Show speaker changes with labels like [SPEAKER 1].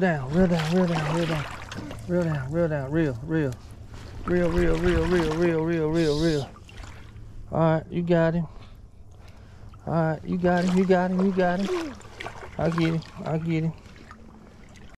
[SPEAKER 1] down, reel down, reel down, reel down, reel down, reel down, reel, reel, reel, reel, reel, reel, reel, reel, reel, reel. All right, you got him. All right, you got him, you got him, you got him. I get him, I get him.